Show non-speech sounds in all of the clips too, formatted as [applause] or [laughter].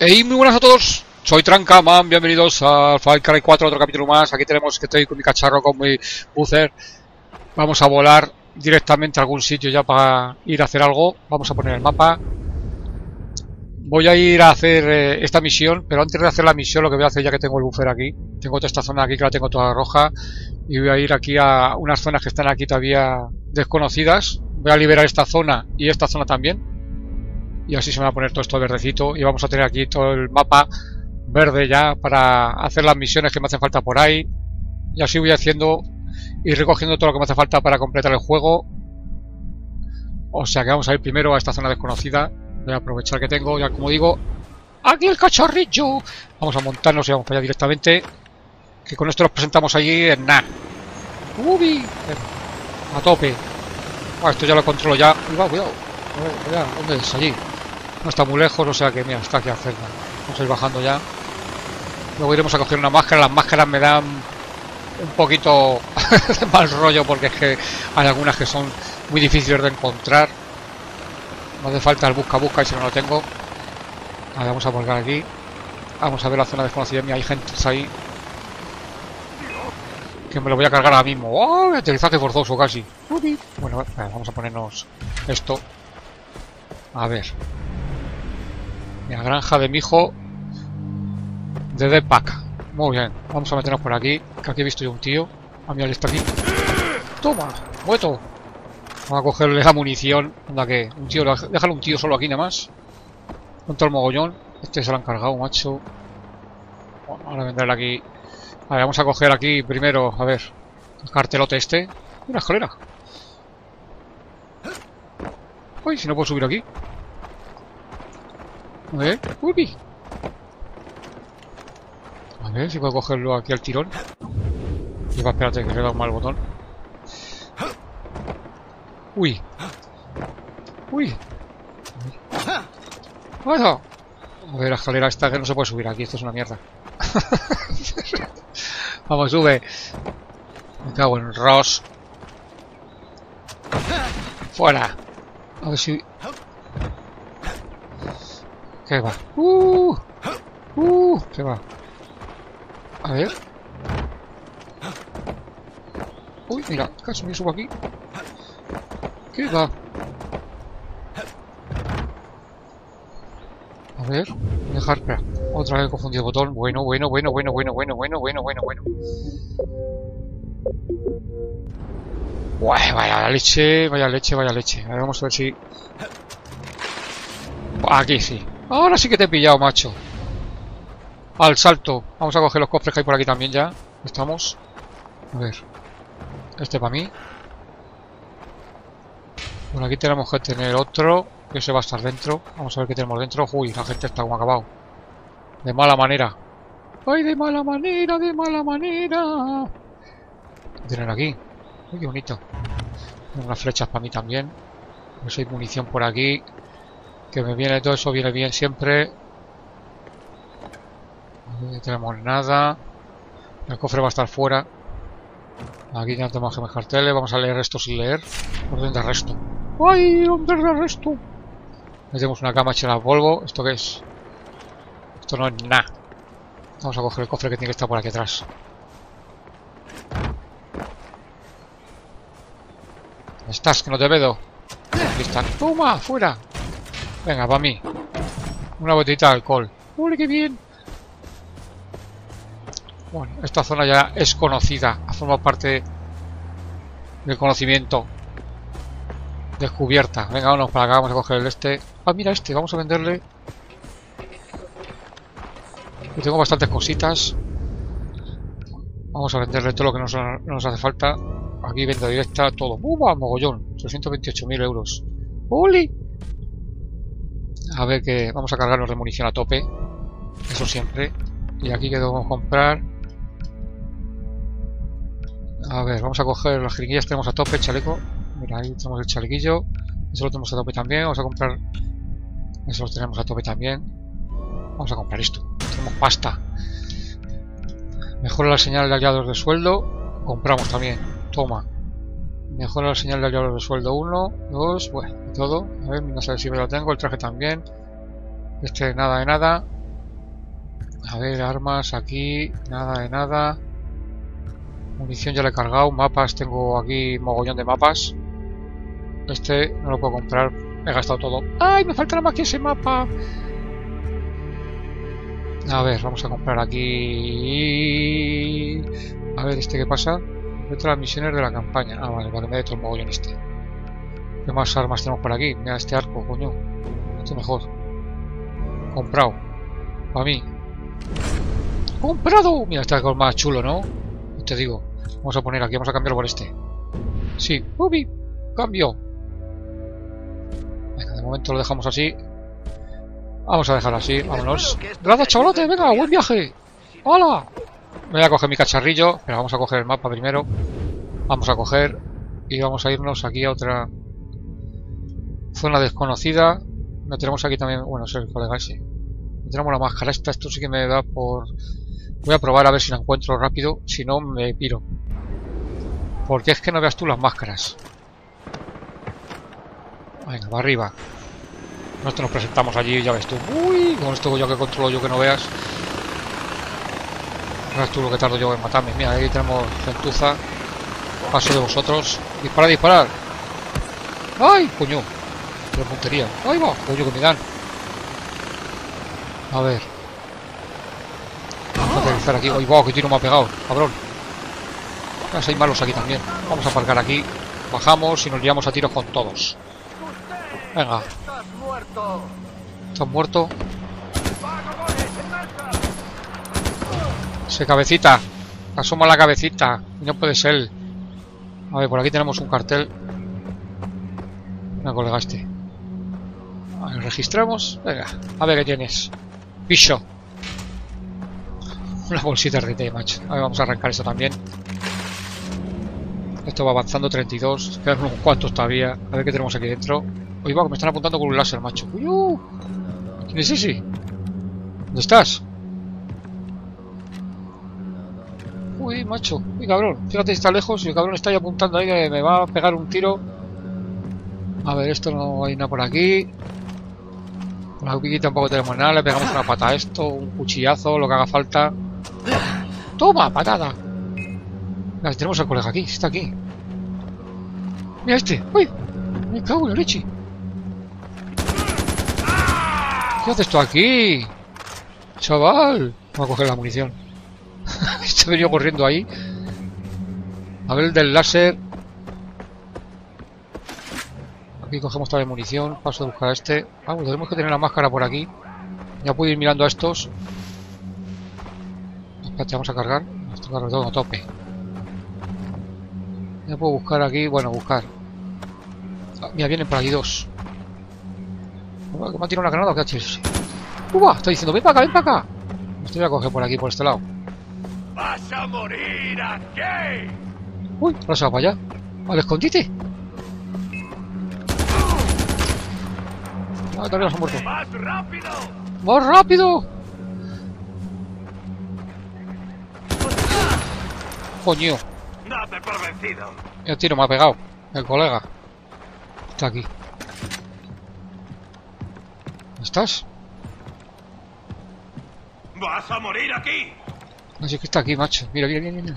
Hey, muy buenas a todos. Soy Trancaman, bienvenidos a Far Cry 4, otro capítulo más. Aquí tenemos que estoy con mi cacharro, con mi buzzer. Vamos a volar directamente a algún sitio ya para ir a hacer algo. Vamos a poner el mapa. Voy a ir a hacer eh, esta misión, pero antes de hacer la misión lo que voy a hacer ya que tengo el buffer aquí, tengo toda esta zona aquí que la tengo toda roja y voy a ir aquí a unas zonas que están aquí todavía desconocidas. Voy a liberar esta zona y esta zona también. Y así se me va a poner todo esto verdecito y vamos a tener aquí todo el mapa verde ya para hacer las misiones que me hacen falta por ahí. Y así voy haciendo y recogiendo todo lo que me hace falta para completar el juego. O sea que vamos a ir primero a esta zona desconocida. Voy a aprovechar que tengo, ya como digo, aquí el cachorrillo. Vamos a montarnos y vamos para allá directamente. Que con esto nos presentamos allí en nada. Ubi, a tope. Esto ya lo controlo ya. Cuidado, cuidado. Cuidado, ¿dónde es? Allí. No está muy lejos, o sea que mira, está aquí cerca. Vamos a ir bajando ya. Luego iremos a coger una máscara. Las máscaras me dan un poquito de [laughs] mal rollo porque es que hay algunas que son muy difíciles de encontrar. No hace falta el busca busca y si no lo tengo. Vamos a volver aquí. Vamos a ver la zona desconocida. Mira, hay gente ahí. Que me lo voy a cargar ahora mismo. ¡Oh! Aterrizaje forzoso casi. Bueno, vamos a ponernos esto. A ver. La granja de mi hijo de Depac. Muy bien. Vamos a meternos por aquí. Que aquí he visto yo un tío. A mí está aquí. Toma, muerto. Vamos a cogerle la munición. Anda que, un tío, déjalo un tío solo aquí nada más. Con todo el mogollón. Este se lo han cargado, macho. Bueno, ahora vendrá aquí. A ver, vamos a coger aquí primero, a ver, el cartelote este. Una escalera. Uy, si no puedo subir aquí. A ver, uy. A ver si puedo cogerlo aquí al tirón. Y va, espérate que le he dado mal botón. Uy. Uy. ¡Bueno! A ver, la escalera esta que no se puede subir aquí, esto es una mierda. [laughs] Vamos, sube. Me cago en Ross. Fuera. A ver si... ¿Qué va? Uh, uh, ¿Qué va? A ver. Uy, mira, casi me subo aquí. ¿Qué va? A ver, dejar. Otra vez confundido el botón. Bueno, bueno, bueno, bueno, bueno, bueno, bueno, bueno, bueno, bueno. Buah, vaya leche, vaya leche, vaya leche. A ver, vamos a ver si... Aquí sí. Ahora sí que te he pillado, macho. Al salto. Vamos a coger los cofres que hay por aquí también ya. Estamos. A ver. Este para mí. Bueno, aquí tenemos que tener otro. Que se va a estar dentro. Vamos a ver qué tenemos dentro. Uy, la gente está como acabado. De mala manera. ¡Ay, de mala manera, de mala manera! ¿Qué tienen aquí? Uy, qué bonito. Unas flechas para mí también. Pues hay munición por aquí. Que me viene todo eso, viene bien siempre. No tenemos nada. El cofre va a estar fuera. Aquí ya no tenemos que dejar tele. Vamos a leer esto sin leer. Orden de arresto. ¡Ay! ¡Orden de arresto! Metemos una cama hecha de polvo. ¿Esto qué es? Esto no es nada. Vamos a coger el cofre que tiene que estar por aquí atrás. ¿Estás? Que no te veo. Aquí están. ¡Toma! ¡Fuera! Venga, para mí. Una botellita de alcohol. ¡Uy, qué bien! Bueno, esta zona ya es conocida. Ha formado parte del conocimiento. Descubierta. Venga, vámonos para acá. Vamos a coger el este. Ah, mira este. Vamos a venderle. Yo tengo bastantes cositas. Vamos a venderle todo lo que nos, hace falta. Aquí venta directa, todo. ¡Uva! Mogollón. 328.000 euros. ¡Uli! A ver que vamos a cargarnos de munición a tope. Eso siempre. Y aquí que debemos comprar. A ver, vamos a coger las jeringuillas. Tenemos a tope, chaleco. Mira, ahí tenemos el chalequillo. Eso lo tenemos a tope también. Vamos a comprar. Eso lo tenemos a tope también. Vamos a comprar esto. Tenemos pasta. Mejora la señal de aliados de sueldo. Compramos también. Toma. Mejora la señal de aliados de sueldo 1, 2, bueno, todo. A ver, no sé si me lo tengo. El traje también. Este nada de nada. A ver, armas aquí, nada de nada. Munición ya le he cargado, mapas, tengo aquí mogollón de mapas. Este no lo puedo comprar, he gastado todo. ¡Ay, me falta más que ese mapa! A ver, vamos a comprar aquí... A ver, ¿este qué pasa? Meto las misiones de la campaña. Ah, vale, vale, me todo el mogollón este. ¿Qué más armas tenemos por aquí? Mira este arco, coño. Este mejor. Comprado. Para mí. ¡Comprado! Mira, este arco es más chulo, ¿no? Te digo. Vamos a poner aquí, vamos a cambiarlo por este. Sí. ¡Ubi! Cambio. Venga, de momento lo dejamos así. Vamos a dejarlo así, vámonos. Gracias, chavalote, venga, buen viaje. ¡Hola! Voy a coger mi cacharrillo, pero vamos a coger el mapa primero. Vamos a coger y vamos a irnos aquí a otra zona desconocida. No tenemos aquí también, bueno, es el colega ese. Tenemos la máscara esta, esto sí que me da por... Voy a probar a ver si la encuentro rápido, si no me piro. Porque es que no veas tú las máscaras. Venga, va arriba. Nosotros nos presentamos allí, ya ves tú. Uy, con esto yo que controlo yo que no veas. Verás tú lo que tardo yo en matarme. Mira, ahí tenemos gentuza. Paso de vosotros. Disparar, disparar. ¡Ay, coño! De puntería. ¡Ay, va! Coño que me dan. A ver. Vamos a aterrizar aquí. ¡Ay, va! ¡Qué tiro me ha pegado! Cabrón. hay malos aquí también. Vamos a aparcar aquí. Bajamos y nos llevamos a tiros con todos. Venga. ¿Estás muerto? Se cabecita. Asoma la cabecita. No puede ser. A ver, por aquí tenemos un cartel. Me colgaste. registramos. Venga, a ver qué tienes. Piso. Una bolsita té, macho. A ver, vamos a arrancar esto también. Esto va avanzando 32. Quedan unos cuantos todavía. A ver qué tenemos aquí dentro. Uy, va, me están apuntando con un láser, macho. Uy, uh. ¿Quién es ese? ¿Dónde estás? Uy, macho. Uy, cabrón. Fíjate, está lejos y el cabrón está ahí apuntando ahí que me va a pegar un tiro. A ver, esto no hay nada por aquí. Por aquí tampoco tenemos nada. Le pegamos una pata a esto, un cuchillazo, lo que haga falta. ¡Toma, patada! Tenemos al colega aquí, está aquí. Mira este. ¡Uy! Me cago en la leche. ¿Qué haces tú aquí? Chaval. Voy a coger la munición. Este venido corriendo ahí. A ver el del láser. Aquí cogemos toda la munición. Paso a buscar a este. Vamos, tenemos que tener la máscara por aquí. Ya puedo ir mirando a estos. Espérate, vamos a cargar. Esto carga todo a tope. Ya puedo buscar aquí. Bueno, buscar. Ah, mira, vienen por aquí dos. ¿Me ha tirado una granada o qué haces? ¡Uva! Está diciendo, ven para acá, ven para acá. Estoy a coger por aquí, por este lado. ¡Vas a morir aquí! Uy, ahora se va para allá. Al escondite. Ah, también nos ha muerto. ¡Más rápido! ¡Más rápido! Coño. ¡Date por vencido! El tiro me ha pegado. El colega. Está aquí. ¿Estás? ¡Vas a morir aquí! No sé que está aquí, macho. Mira, mira, mira, mira.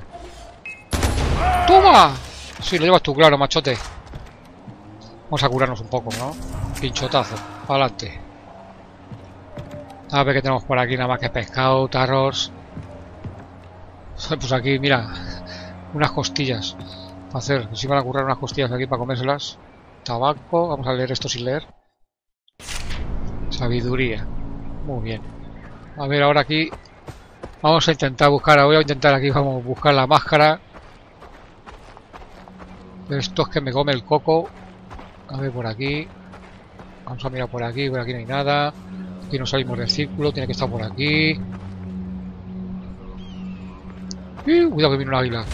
¡Toma! Sí, lo llevas tú, claro, machote. Vamos a curarnos un poco, ¿no? Pinchotazo. Adelante. A ver qué tenemos por aquí, nada más que pescado, tarros. Pues aquí, mira. Unas costillas. Para hacer, si van a currar unas costillas aquí para comérselas. Tabaco. Vamos a leer esto sin leer. Sabiduría. Muy bien. A ver, ahora aquí vamos a intentar buscar, voy a intentar aquí, vamos a buscar la máscara. Esto es que me come el coco. A ver, por aquí. Vamos a mirar por aquí, por aquí no hay nada. Aquí no salimos del círculo, tiene que estar por aquí. cuidado que viene un águila.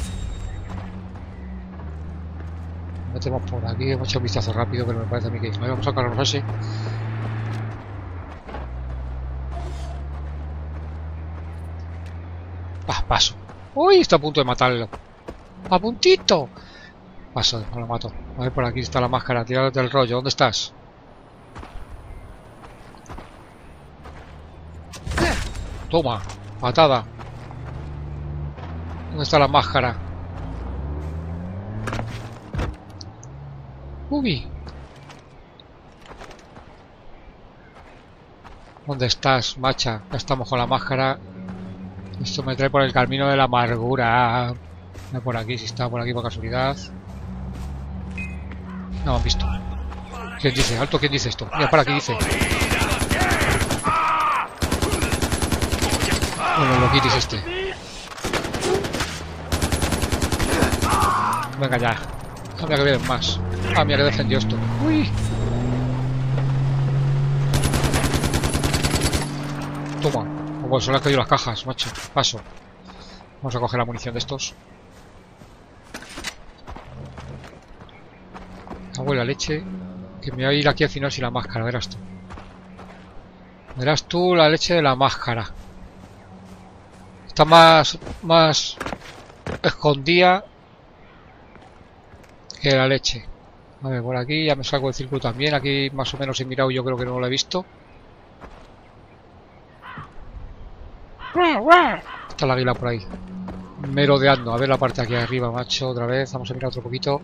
Metemos por aquí, hemos hecho un vistazo rápido, pero me parece a mí que... Ver, vamos a cargarnos ese. Paso. Uy, está a punto de matarlo. A puntito. Paso, no lo mato. A ver, por aquí está la máscara. Tírate del rollo. ¿Dónde estás? Toma. Patada. ¿Dónde está la máscara? Ubi. ¿Dónde estás, macha? Ya estamos con la máscara. Esto me trae por el camino de la amargura. No por aquí, si está por aquí por casualidad. No han visto. ¿Quién dice? Alto, ¿quién dice esto? Mira, para aquí dice. Bueno, lo quitis este. Venga ya. Mira que vienen más. Ah, mira que defendió esto. Uy. Toma. Oh, se le han caído las cajas, macho. Paso. Vamos a coger la munición de estos. Hago la leche. Que me voy a ir aquí al final sin la máscara, verás tú. Verás tú la leche de la máscara. Está más, más escondida que la leche. A ver, por aquí ya me salgo del círculo también. Aquí más o menos he mirado, yo creo que no lo he visto. Está la águila por ahí. Merodeando. A ver la parte aquí arriba, macho. Otra vez. Vamos a mirar otro poquito.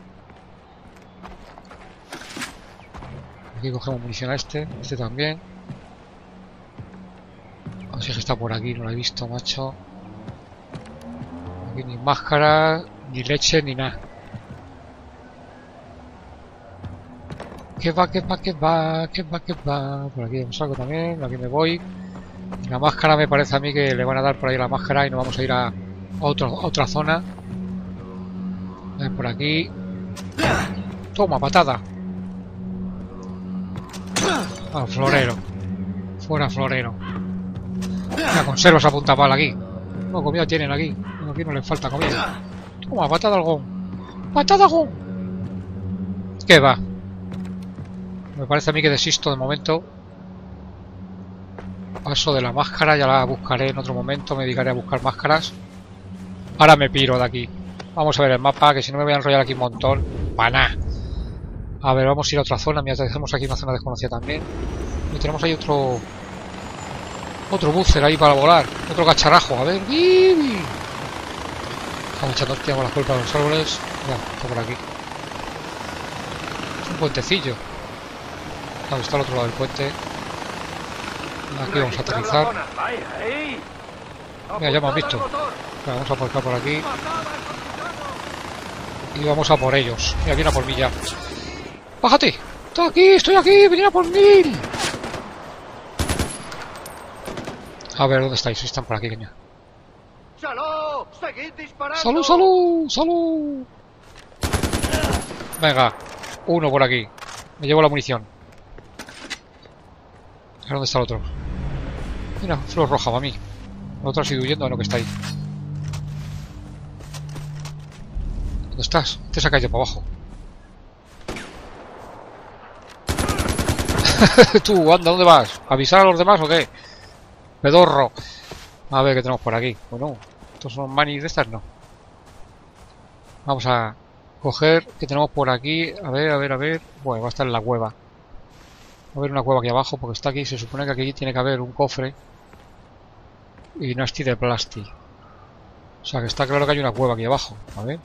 Aquí cogemos munición a este. Este también. A ver si está por aquí. No lo he visto, macho. Aquí ni máscara, ni leche, ni nada. Que va, que va, que va, que va, que va. Por aquí vemos algo también. Aquí me voy. La máscara me parece a mí que le van a dar por ahí la máscara y nos vamos a ir a, otro, a otra zona. A por aquí. Toma, patada. Ah, florero. Fuera florero. La conserva esa punta pala aquí. No, comida tienen aquí. Aquí no les falta comida. Toma, patada al gon. ¡Patada al gon! ¿Qué va? Me parece a mí que desisto de momento. Paso de la máscara, ya la buscaré en otro momento, me dedicaré a buscar máscaras. Ahora me piro de aquí. Vamos a ver el mapa, que si no me voy a enrollar aquí un montón. Para A ver, vamos a ir a otra zona. Mira, tenemos aquí una zona desconocida también. Y tenemos ahí otro... Otro buzzer ahí para volar. Otro cacharrajo. A ver. Estamos echando hostia con las culpas de los árboles. Ya, está por aquí. Es un puentecillo. ¿Dónde está el otro lado del puente? Aquí vamos a aterrizar. Mira, ya hemos visto. vamos a aparcar por aquí. Y vamos a por ellos. Mira, viene a por mí ya. ¡Bájate! ¡Estoy aquí! ¡Estoy aquí! ¡Viene a por mí! A ver, ¿dónde estáis? Están por aquí, coño. ¡Salud, salud! ¡Salud! Venga, uno por aquí. Me llevo la munición. ¿Dónde está el otro? Mira, flor roja mí. El otro ha sido huyendo a lo que está ahí. ¿Dónde estás? Te se ha caído para abajo. [laughs] Tú, anda, ¿dónde vas? ¿Avisar a los demás o qué? Pedorro. A ver qué tenemos por aquí. Bueno, estos son manis de estas, no. Vamos a coger que tenemos por aquí. A ver, a ver, a ver. Bueno, va a estar en la cueva. A haber una cueva aquí abajo porque está aquí. Se supone que aquí tiene que haber un cofre. Y no estoy de plástico. O sea que está claro que hay una cueva aquí abajo. A ver.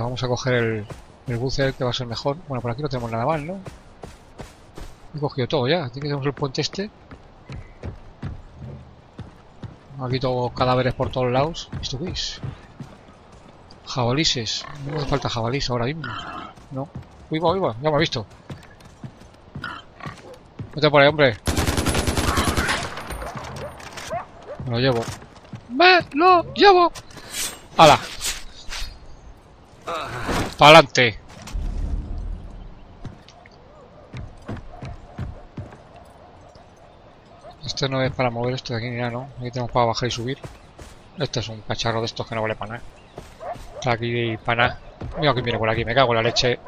vamos a coger el, el buzzer que va a ser mejor. Bueno, por aquí no tenemos nada más, ¿no? He cogido todo ya. Aquí tenemos el puente este. Aquí todos cadáveres por todos lados. ¿Esto qué es? Jabalises. No hace falta jabalís ahora mismo. No. Uy, va, va. Ya me ha visto. Vete por ahí, hombre. Me lo llevo. ¡Me lo llevo! ¡Hala! ¡Para adelante! Este no es para mover esto de aquí ni nada, ¿no? Aquí tenemos para bajar y subir. Este es un cacharro de estos que no vale para nada. Aquí para nada. Mira que viene por aquí, me cago en la leche.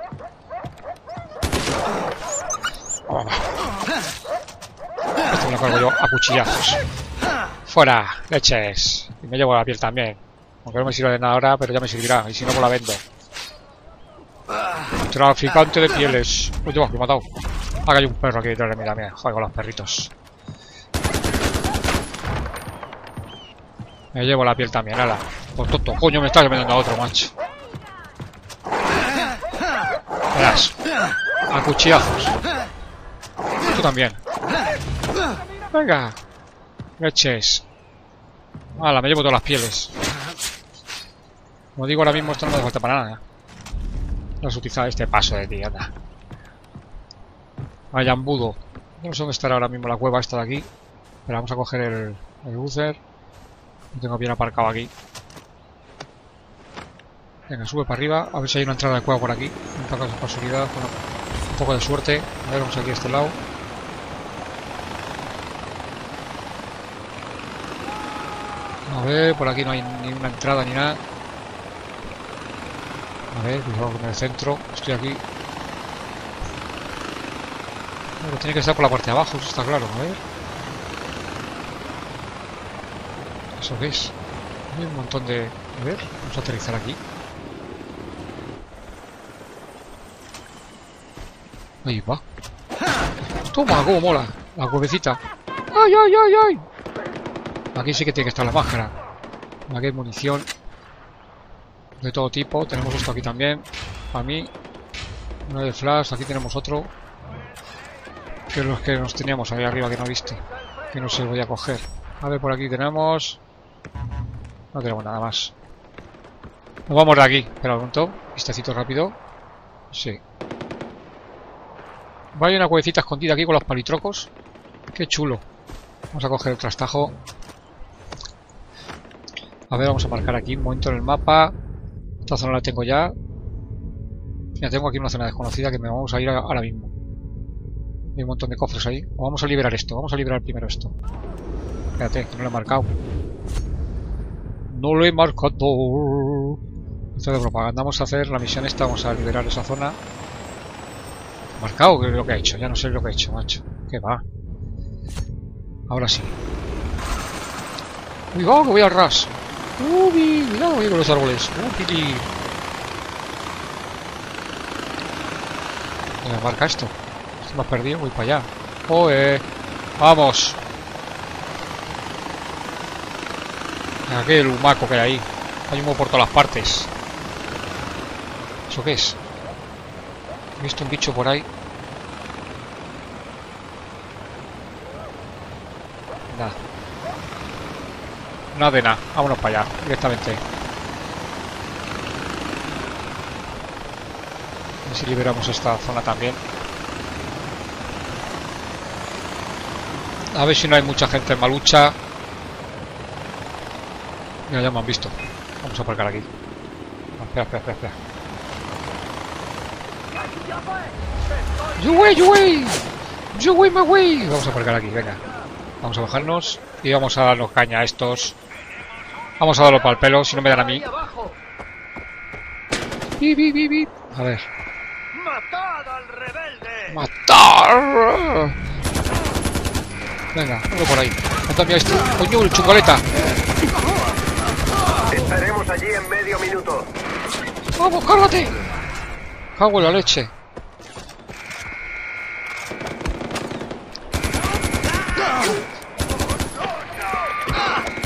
Oh. Esto me lo cargo yo a cuchillazos. ¡Fuera! ¡Leches! Y me llevo la piel también. Aunque no me sirve de nada ahora, pero ya me servirá. Y si no, pues la vendo. Traficante de pieles. Uy, me he matado. Ah, que hay un perro aquí detrás de mí también. Joder, con los perritos. Me llevo la piel también, ala. Pues tonto, coño, me estás metiendo a otro, macho. Verás. A cuchillazos. Tú también. Venga. Leches. Ala, me llevo todas las pieles. Como digo, ahora mismo esto no me hace falta para nada. Vamos a utilizar este paso de ti, anda. Vaya embudo. No sé dónde estará ahora mismo la cueva esta de aquí. Pero vamos a coger el, el buzzer. Lo tengo bien aparcado aquí. Venga, sube para arriba. A ver si hay una entrada de cueva por aquí. Un poco de casualidad. Bueno, un poco de suerte. A ver, vamos aquí a este lado. A ver, por aquí no hay ni una entrada ni nada. A ver, cuidado con el centro. Estoy aquí. Bueno, tiene que estar por la parte de abajo, eso está claro. A ver. ¿Eso qué es? Hay un montón de... A ver, vamos a aterrizar aquí. Ahí va. Toma, cómo mola. La cuevecita. ¡Ay, ay, ay, ay! Aquí sí que tiene que estar la máscara. Aquí hay munición. De todo tipo. Tenemos esto aquí también. Para mí. Uno de flash. Aquí tenemos otro. Que los que nos teníamos ahí arriba que no viste. Que no se voy a coger. A ver, por aquí tenemos... No tenemos nada más. Nos vamos de aquí. Espera un momento. Vistacito rápido. Sí. Vaya una cuevecita escondida aquí con los palitrocos. Qué chulo. Vamos a coger el trastajo. A ver, vamos a marcar aquí un momento en el mapa. Esta zona la tengo ya. Ya tengo aquí una zona desconocida que me vamos a ir ahora mismo. Hay un montón de cofres ahí. Vamos a liberar esto. Vamos a liberar primero esto. Espérate, no lo he marcado. No lo he marcado. Esto de propaganda. Vamos a hacer la misión esta. Vamos a liberar esa zona. Marcado, que lo que ha hecho. Ya no sé lo que ha hecho, macho. ¿Qué va? Ahora sí. Cuidado, que voy al ras. Uy, cuidado ahí con los árboles. Uy, Me marca esto. Se me ha perdido, voy para allá. ¡Oe! ¡Vamos! Aquel humaco que hay ahí. Hay humo por todas las partes. ¿Eso qué es? Visto un bicho por ahí. Nada. Nada de nada. Vámonos para allá, directamente. A ver si liberamos esta zona también. A ver si no hay mucha gente en malucha. Mira, ya me han visto. Vamos a aparcar aquí. Espera, espera, espera, espera. Way. Vamos a aparcar aquí, venga. Vamos a bajarnos y vamos a darnos caña a estos. Vamos a darlo para el pelo, si no me dan a mí. A ver. ¡Matad al rebelde! ¡Matar! Venga, uno por ahí. Mátame a este. ¡Coño, el chungaleta! Estaremos allí en medio minuto. ¡Vamos, cárgate! Cago en la leche.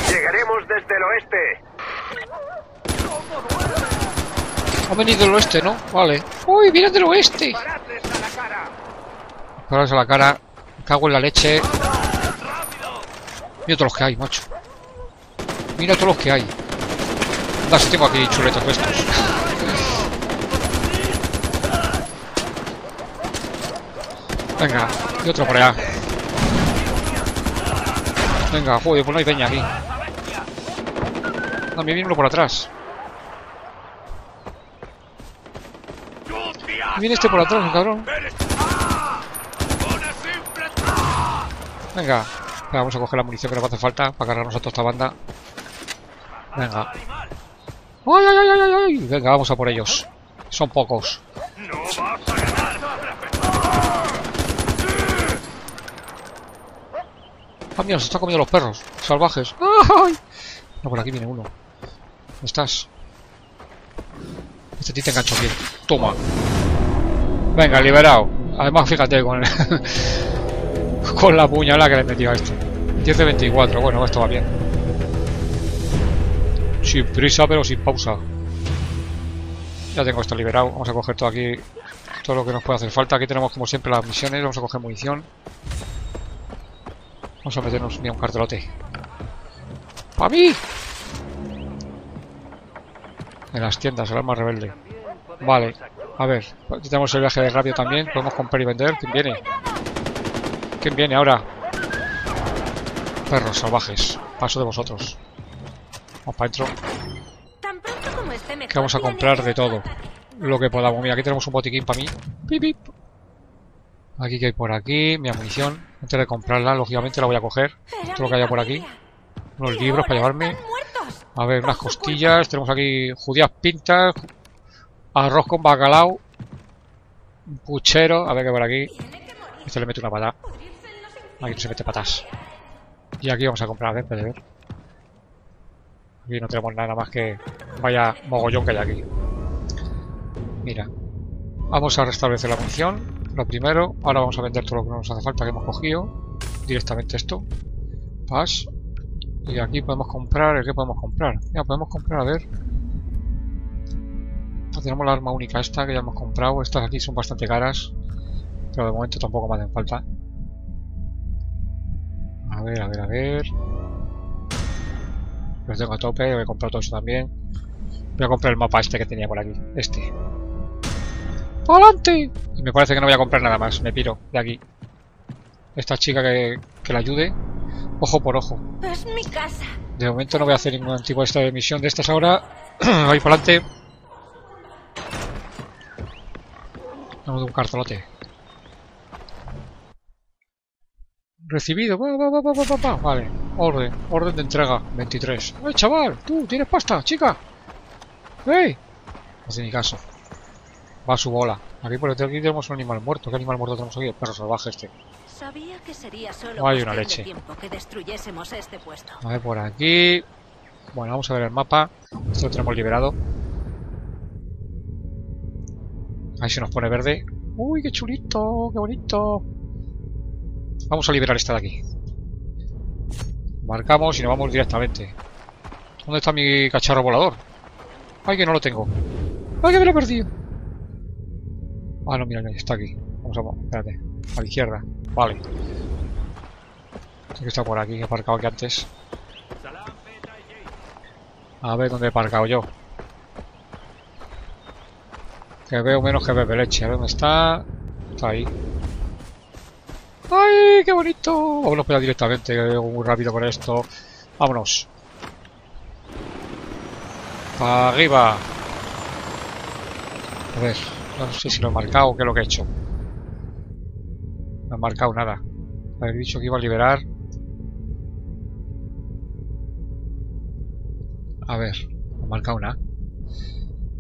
Llegaremos desde el oeste. Ha venido del oeste, ¿no? Vale. ¡Uy, viene del oeste! ¡Paradles a la cara! Cago en la leche. Mira todos los que hay, macho. Mira todos los que hay. Anda, si tengo aquí chuletos de estos. Venga, y otro por allá. Venga, joder, pues no hay peña aquí. También viene uno por atrás. Viene este por atrás, cabrón. ¡Eres... ¡Ah! ¡Una simple... ¡Ah! Venga, vamos a coger la munición que nos hace falta para cargarnos a toda esta banda. Venga. Venga, vamos a por ellos. Son pocos. Ah, mira, se están comiendo los perros. Salvajes. No, por aquí viene uno. ¿Dónde estás? Este tío te engancho bien. Toma. Venga, liberado. Además, fíjate, con, el- [laughs] con la puñalada que le he metido a esto. 10 de 24, bueno, esto va bien. Sin prisa, pero sin pausa. Ya tengo esto liberado. Vamos a coger todo aquí, todo lo que nos puede hacer falta. Aquí tenemos, como siempre, las misiones. Vamos a coger munición. Vamos a meternos mira, un cartelote. ¡Para mí! En las tiendas, el arma rebelde. Vale, a ver, aquí tenemos el viaje de radio también. Podemos comprar y vender. ¿Quién viene? ¿Quién viene ahora? Perros salvajes. Paso de vosotros. Vamos para adentro. Mejor, Que vamos a comprar de todo. Lo que podamos. Mira, aquí tenemos un botiquín para mí. Aquí que hay por aquí. Mi munición. Antes de comprarla, lógicamente la voy a coger. Todo lo que haya por aquí. Unos libros para llevarme. A ver, unas costillas. Tenemos aquí judías pintas. Arroz con bacalao. Puchero. A ver qué por aquí. Este le mete una patada. Aquí no se mete patas. Y aquí vamos a comprar, a ver, puede ver. Aquí no tenemos nada más que vaya mogollón que hay aquí. Mira. Vamos a restablecer la munición. Lo primero. Ahora vamos a vender todo lo que nos hace falta que hemos cogido. Directamente esto. Pas. Y aquí podemos comprar. ¿Qué podemos comprar? Mira, podemos comprar, a ver. Ah, Tenemos la arma única esta que ya hemos comprado. Estas aquí son bastante caras. Pero de momento tampoco me hacen falta. A ver, a ver, a ver. Los tengo a tope, voy a comprar todo eso también. Voy a comprar el mapa este que tenía por aquí. Este. ¡Adelante! Y me parece que no voy a comprar nada más. Me piro de aquí. Esta chica que, que la ayude. Ojo por ojo. Es mi casa. De momento no voy a hacer ningún tipo de misión de estas ahora. [clears throat] Voy para adelante. De un cartolote. Recibido. Va, va, va, va, va, va, va. Vale. Orden. Orden de entrega. 23. ¡Eh, chaval! ¿Tú tienes pasta, chica? ¡Ey! No hace ni caso. Va a su bola. Aquí por aquí tenemos un animal muerto. ¿Qué animal muerto tenemos aquí? El perro salvaje este. Sabía que sería solo No hay una leche. que destruyésemos este puesto. A ver por aquí. Bueno, vamos a ver el mapa. Esto lo tenemos liberado. Ahí se nos pone verde. Uy, qué chulito, qué bonito. Vamos a liberar esta de aquí. Marcamos y nos vamos directamente. ¿Dónde está mi cacharro volador? Ay, que no lo tengo. Ay, que me lo he perdido. Ah, no, mira, está aquí. Vamos a... Espérate. A la izquierda. Vale. Tiene que está por aquí, he aparcado aquí antes. A ver dónde he aparcado yo. Que veo menos que bebe leche. Dónde está. Está ahí. ¡Ay, qué bonito! Vámonos para directamente, muy rápido con esto. Vámonos. Para arriba. A ver, no sé si lo he marcado o qué es lo que he hecho. No he marcado nada. Haber dicho que iba a liberar. A ver, no he marcado nada.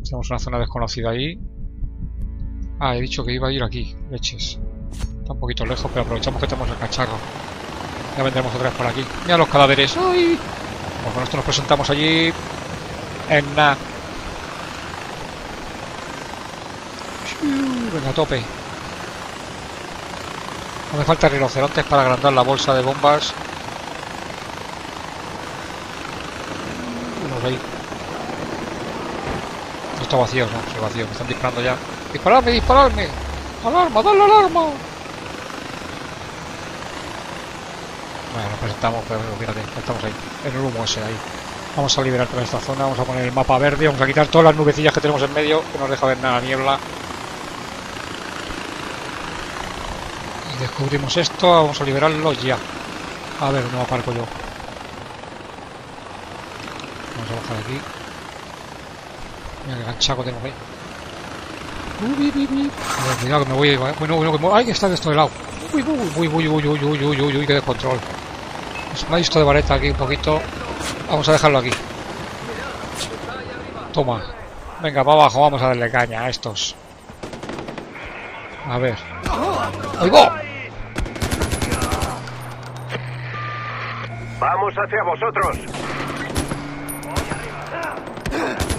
Tenemos una zona desconocida ahí. Ah, he dicho que iba a ir aquí, leches. Está un poquito lejos, pero aprovechamos que tenemos el cacharro. Ya vendremos otra vez por aquí. Mira los cadáveres. ¡Ay! Pues con esto nos presentamos allí. En nada. Venga, a tope. No me falta rinocerontes para agrandar la bolsa de bombas. Unos ahí. No está vacío, no, está vacío. Me están disparando ya. ¡Disparadme, disparadme! ¡Alarma, dale alarma! Bueno, nos presentamos, pero fíjate, ya estamos ahí. En el humo ese ahí. Vamos a liberar toda esta zona, vamos a poner el mapa verde, vamos a quitar todas las nubecillas que tenemos en medio, que no nos deja ver nada niebla. Y descubrimos esto, vamos a liberarlo ya. A ver, no aparco yo. Vamos a bajar aquí. Mira qué ganchaco tengo ahí. Uy, uy, uy, uy. A ver, cuidado que me voy. Bueno, bueno, que me... ¡Ay, que está esto de lado! Uy, uy, uy, uy, uy, uy, uy, uy, uy, uy, qué descontrol. Me ha visto de vareta aquí un poquito. Vamos a dejarlo aquí. Toma. Venga, para abajo, vamos a darle caña a estos. A ver. ¡Ahí va! Vamos hacia vosotros.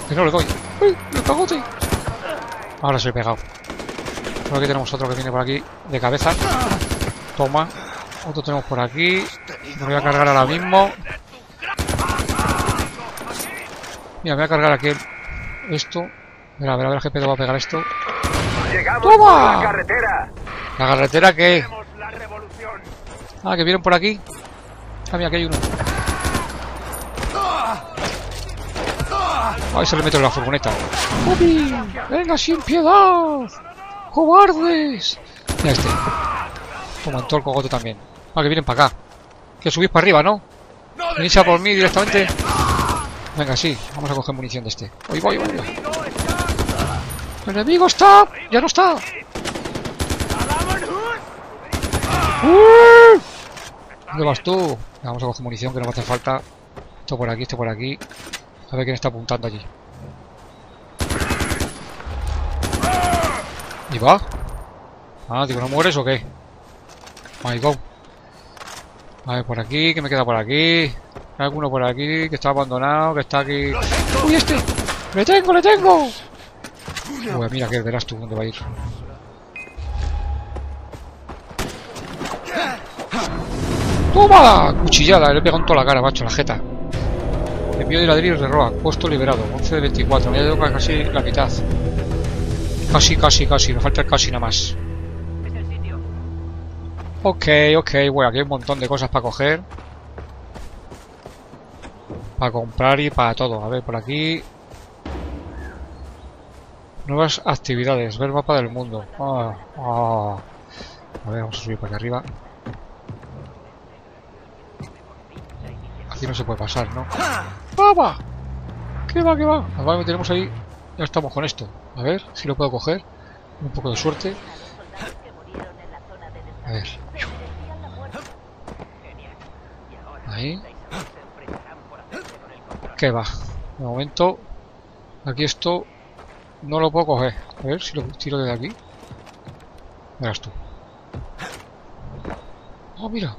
Que no le doy. ¡Uy! ¡Me cagote! Ahora se he pegado. Por aquí tenemos otro que viene por aquí de cabeza. Toma. Otro tenemos por aquí. Me voy a cargar ahora mismo. Mira, me voy a cargar aquí esto. Mira, a ver, a ver qué pedo va a pegar esto. ¡Toma! la carretera. La carretera que... Revolución. Ah, que vienen por aquí. Ah, mira, aquí hay uno. Ahí se le meto en la furgoneta. ¡Bobby! ¡Venga, sin piedad! ¡Cobardes! Mira este. Toma, todo el cogote también. Ah, que vienen para acá. Que subís para arriba, ¿no? Venís a por mí directamente. Venga, sí. Vamos a coger munición de este. Voy, voy, voy. ¡El enemigo está! ¡Ya no está! ¿Dónde vas tú? Vamos a coger munición que no me hace falta. Esto por aquí, esto por aquí. A ver quién está apuntando allí. ¿Y va? Ah, digo, ¿no mueres o qué? My go. A ver, por aquí, que me queda por aquí. Hay alguno por aquí que está abandonado, que está aquí. ¡Uy, este! ¡Le tengo, le tengo! Uy, mira que verás tú dónde va a ir. ¡Toma! Cuchillada, le he pegado en toda la cara, macho, la jeta. Envío de ladrillos de Roa, puesto liberado, 11 de 24, me ha ido casi la mitad. Casi, casi, casi, me falta el casi nada más. Ok, ok, bueno, aquí hay un montón de cosas para coger. Para comprar y para todo. A ver, por aquí. Nuevas actividades, ver mapa del mundo. Ah, ah. A ver, vamos a subir para aquí arriba. Aquí no se puede pasar, ¿no? ¡Vamos! ¿Qué va, qué va? Ah, Vale, tenemos ahí. Ya estamos con esto. A ver si lo puedo coger. Un poco de suerte. A ver. Ahí. ¿Qué va? De momento. Aquí esto. No lo puedo coger. A ver si lo tiro desde aquí. Verás tú. Oh, mira.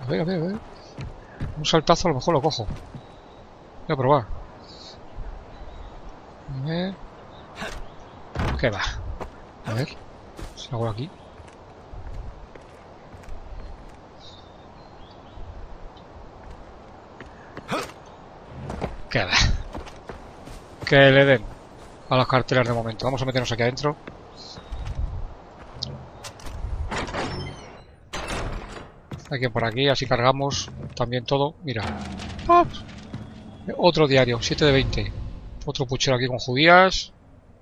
A ver, a ver, a ver. Un saltazo a lo mejor lo cojo. Voy a probar. A ver. ¿Qué va? A ver. Si hago aquí. ¿Qué va? Que le den a las carteras de momento. Vamos a meternos aquí adentro. Aquí por aquí, así cargamos también todo. Mira. ¡Pap! Otro diario, 7 de 20. Otro puchero aquí con judías.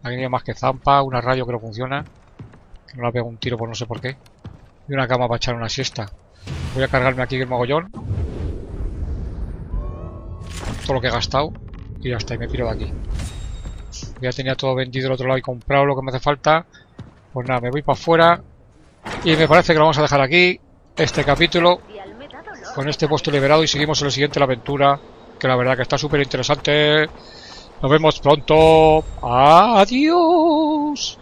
Aquí no hay más que zampa, una radio que no funciona. Que no la pego un tiro por no sé por qué. Y una cama para echar una siesta. Voy a cargarme aquí el mogollón. Todo lo que he gastado. Y está, y me piro de aquí. Ya tenía todo vendido del otro lado y comprado lo que me hace falta. Pues nada, me voy para afuera. Y me parece que lo vamos a dejar aquí. Este capítulo. Con este puesto liberado. Y seguimos en el siguiente la aventura. Que la verdad que está súper interesante. Nos vemos pronto. Adiós.